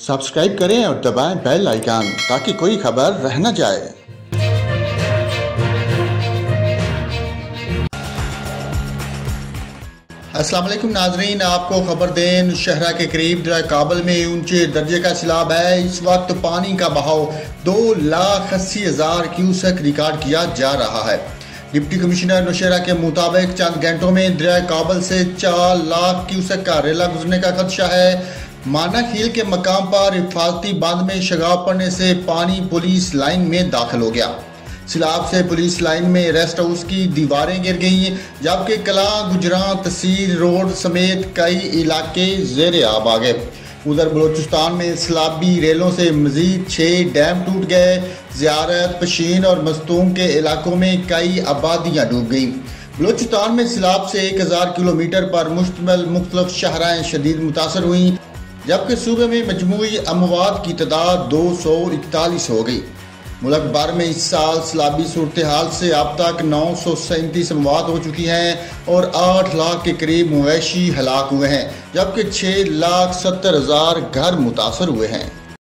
Subscribe करें और दबाएँ बेल आइकन ताकि कोई खबर रह न जाए। वालेकुम नाजरीन, आपको खबर दें, शहरा के करीब काबल में ऊँचे दर्जे का सैलाब है। इस वक्त पानी का बहाव दो लाख अस्सी हज़ार क्यूसेक रिकॉर्ड किया जा रहा है। डिप्टी कमिश्नर नौशेरा के मुताबिक चंद घंटों में दरिया काबल से चार लाख क्यूसेक का रेला गुजरने का खदशा है। माना खील के मकाम पर हिफाजती बाँध में शगाव पड़ने से पानी पुलिस लाइन में दाखिल हो गया। सिलाब से पुलिस लाइन में रेस्ट हाउस की दीवारें गिर गई, जबकि कला गुजरा तहसील रोड समेत कई इलाके जेर आब आ गए। उधर बलोचिस्तान में सलाबी रेलों से मजीद छः डैम टूट गए। ज्यारत, पशीन और मस्तूम के इलाकों में कई आबादियाँ डूब गईं। बलोचिस्तान में सैलाब से एक हज़ार किलोमीटर पर मुश्तमल मुख्तलिफ़ शहराएँ शदीद मुतासर हुई। जबकि सूबे में मजमू अमवात की तादाद दो सौ इकतालीस हो गई। मुल्क भर में इस साल सलाबी सूरत हाल से अब तक नौ सौ सैंतीस अमवाद हो चुकी हैं और आठ लाख के करीब मवेशी हलाक हुए हैं, जबकि छः लाख सत्तर हज़ार घर मुतासर हुए हैं।